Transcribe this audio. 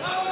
Papa.